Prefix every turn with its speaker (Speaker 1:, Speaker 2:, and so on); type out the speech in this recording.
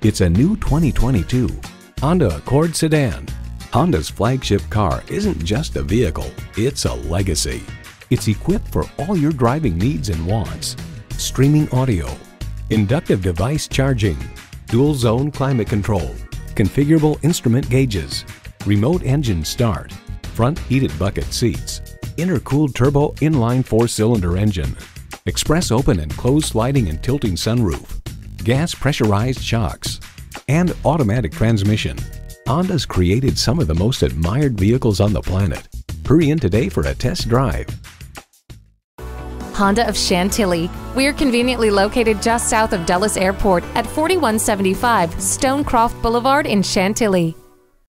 Speaker 1: It's a new 2022 Honda Accord sedan. Honda's flagship car isn't just a vehicle, it's a legacy. It's equipped for all your driving needs and wants. Streaming audio, inductive device charging, dual zone climate control, configurable instrument gauges, remote engine start, front heated bucket seats, intercooled turbo inline four-cylinder engine, express open and closed sliding and tilting sunroof, gas pressurized shocks, and automatic transmission. Honda's created some of the most admired vehicles on the planet. Hurry in today for a test drive.
Speaker 2: Honda of Chantilly. We're conveniently located just south of Dulles Airport at 4175 Stonecroft Boulevard in Chantilly.